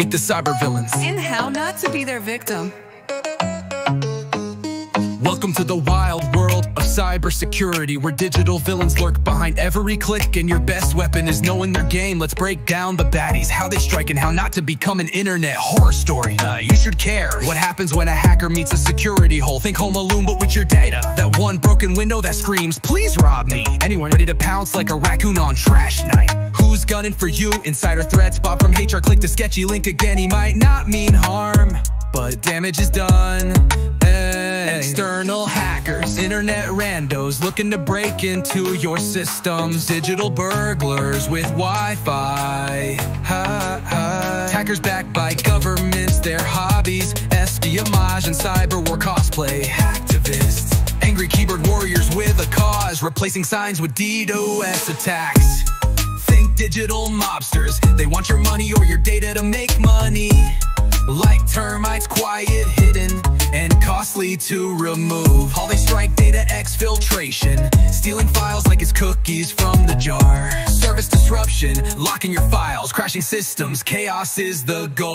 Meet the cyber villains. And how not to be their victim. Welcome to the wild world of cybersecurity Where digital villains lurk behind every click And your best weapon is knowing their game. Let's break down the baddies, how they strike And how not to become an internet horror story. Uh, You should care What happens when a hacker meets a security hole. Think Home Alone but with your data. That one broken window that screams, please rob me. Anyone ready to pounce like a raccoon on trash night Who's gunning for you? Insider threats, Bob from HR Click the sketchy link again. He might not mean harm but damage is done. External hackers, internet randos Looking to break into your systems. Digital burglars with Wi-Fi. Hackers backed by governments Their hobbies, espionage and cyber war cosplay. Hacktivists, angry keyboard warriors with a cause Replacing signs with DDoS attacks digital mobsters. They want your money or your data to make money. Like termites, quiet, hidden, and costly to remove. All they strike data exfiltration. Stealing files like it's cookies from the jar. Service disruption, locking your files. Crashing systems, chaos is the goal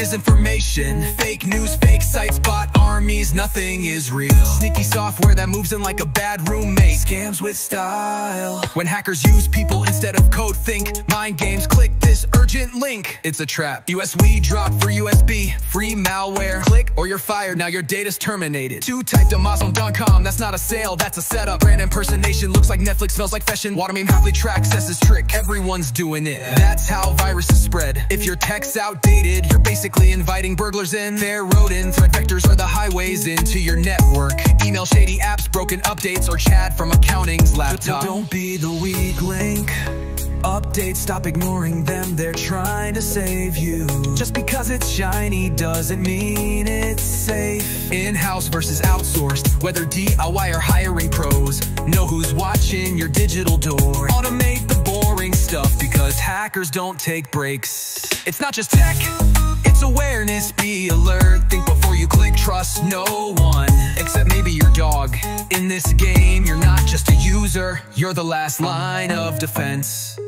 Disinformation, fake news, fake sites, bot armies Nothing is real. Sneaky software that moves in like a bad roommate. Scams with style. When hackers use people instead of code Think mind games, click this urgent link. It's a trap. USB drop for USB Free malware. Click or you're fired. Now your data's terminated. Two typed Amazon.com That's not a sale, that's a setup. Brand impersonation Looks like Netflix, smells like fashion. Water meme happily track says this trick. Everyone's doing it. That's how viruses spread. If your tech's outdated You're basically inviting burglars in. They're rodent Threat vectors are the highways into your network. Email shady apps, broken updates Or Chad from accounting's laptop. Don't be the weak link. Updates, stop ignoring them, they're trying to save you. Just because it's shiny doesn't mean it's safe. In-house versus outsourced, whether DIY or hiring pros. Know who's watching your digital door. Automate the boring stuff because hackers don't take breaks. It's not just tech, it's awareness, be alert. Think before you click, trust no one. Except maybe your dog. In this game, you're not just a user You're the last line of defense